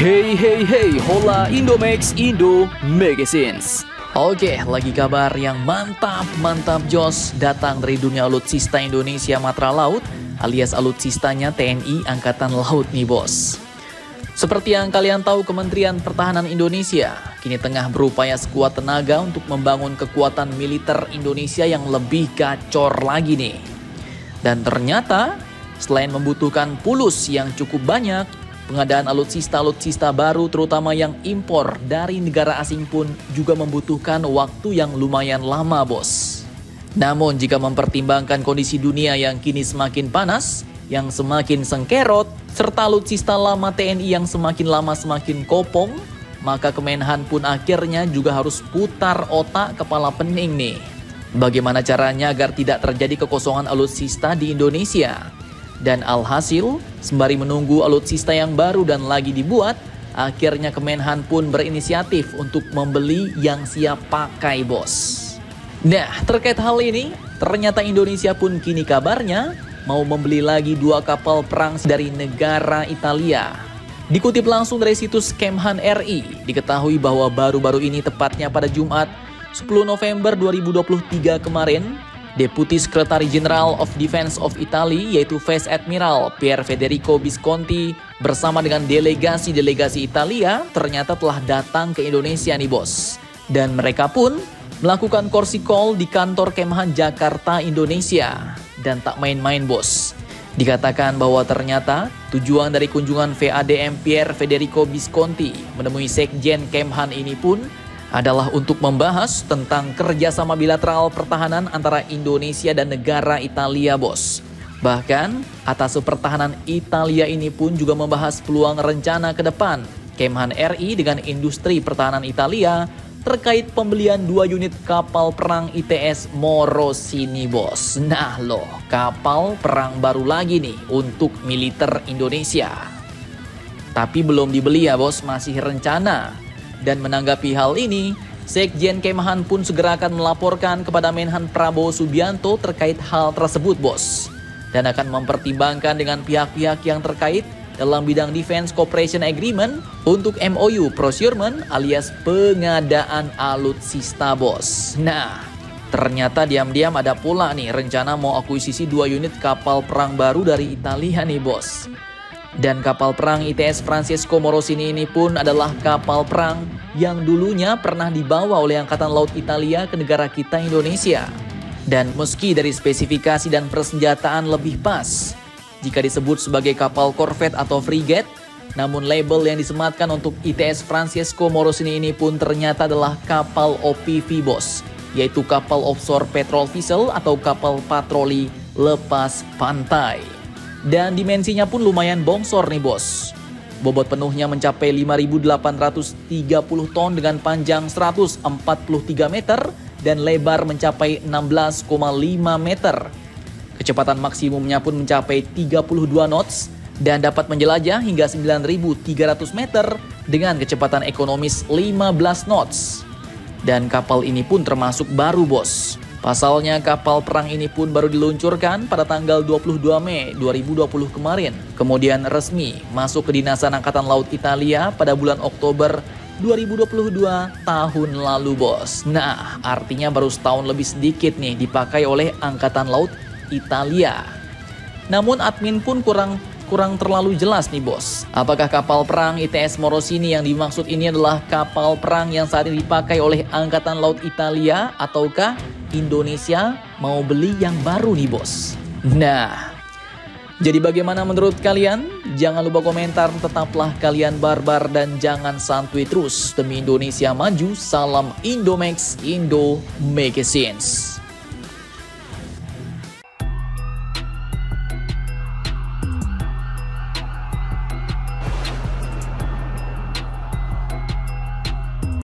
Hey hey hey, hola Indomax Indo Magazines. Oke, lagi kabar yang mantap, mantap Jos datang dari dunia alutsista Indonesia Matra Laut alias alutsistanya TNI Angkatan Laut nih bos. Seperti yang kalian tahu Kementerian Pertahanan Indonesia kini tengah berupaya sekuat tenaga untuk membangun kekuatan militer Indonesia yang lebih gacor lagi nih. Dan ternyata selain membutuhkan pulus yang cukup banyak, Pengadaan alutsista-alutsista baru terutama yang impor dari negara asing pun juga membutuhkan waktu yang lumayan lama bos. Namun jika mempertimbangkan kondisi dunia yang kini semakin panas, yang semakin sengkerot, serta alutsista lama TNI yang semakin lama semakin kopong, maka Kemenhan pun akhirnya juga harus putar otak kepala pening nih. Bagaimana caranya agar tidak terjadi kekosongan alutsista di Indonesia? Dan alhasil, sembari menunggu alutsista yang baru dan lagi dibuat, akhirnya Kemenhan pun berinisiatif untuk membeli yang siap pakai bos. Nah, terkait hal ini, ternyata Indonesia pun kini kabarnya mau membeli lagi dua kapal perang dari negara Italia. Dikutip langsung dari situs Kemhan RI, diketahui bahwa baru-baru ini tepatnya pada Jumat 10 November 2023 kemarin, Deputi Sekretari Jenderal of Defense of Italy yaitu Vice Admiral Pier Federico Visconti bersama dengan delegasi-delegasi Italia ternyata telah datang ke Indonesia nih bos. Dan mereka pun melakukan kursi call di kantor Kemhan Jakarta, Indonesia. Dan tak main-main bos. Dikatakan bahwa ternyata tujuan dari kunjungan VADM Pier Federico Visconti menemui Sekjen Kemhan ini pun adalah untuk membahas tentang kerjasama bilateral pertahanan antara Indonesia dan negara Italia, bos. Bahkan, atas pertahanan Italia ini pun juga membahas peluang rencana ke depan Kemhan RI dengan industri pertahanan Italia terkait pembelian dua unit kapal perang ITS Morosini, bos. Nah loh, kapal perang baru lagi nih untuk militer Indonesia. Tapi belum dibeli ya bos, masih rencana. Dan menanggapi hal ini, Sekjen Kemahan pun segera akan melaporkan kepada Menhan Prabowo Subianto terkait hal tersebut, bos. Dan akan mempertimbangkan dengan pihak-pihak yang terkait dalam bidang Defense Cooperation Agreement untuk MOU procurement alias pengadaan alutsista, bos. Nah, ternyata diam-diam ada pula nih rencana mau akuisisi dua unit kapal perang baru dari Italia nih, bos. Dan kapal perang ITS Francesco Morosini ini pun adalah kapal perang yang dulunya pernah dibawa oleh Angkatan Laut Italia ke negara kita Indonesia. Dan meski dari spesifikasi dan persenjataan lebih pas, jika disebut sebagai kapal korvet atau frigate, namun label yang disematkan untuk ITS Francesco Morosini ini pun ternyata adalah kapal OPV Bos, yaitu kapal offshore patrol vessel atau kapal patroli lepas pantai. Dan dimensinya pun lumayan bongsor nih bos. Bobot penuhnya mencapai 5.830 ton dengan panjang 143 meter dan lebar mencapai 16,5 meter. Kecepatan maksimumnya pun mencapai 32 knots dan dapat menjelajah hingga 9.300 meter dengan kecepatan ekonomis 15 knots. Dan kapal ini pun termasuk baru bos. Pasalnya kapal perang ini pun baru diluncurkan pada tanggal 22 Mei 2020 kemarin. Kemudian resmi masuk ke Dinasan Angkatan Laut Italia pada bulan Oktober 2022 tahun lalu bos. Nah artinya baru setahun lebih sedikit nih dipakai oleh Angkatan Laut Italia. Namun admin pun kurang kurang terlalu jelas nih bos. Apakah kapal perang ITS Morosini yang dimaksud ini adalah kapal perang yang saat ini dipakai oleh Angkatan Laut Italia ataukah Indonesia mau beli yang baru nih bos? Nah, jadi bagaimana menurut kalian? Jangan lupa komentar, tetaplah kalian barbar dan jangan santuy terus. Demi Indonesia maju, salam Indomax, Indo Magazines.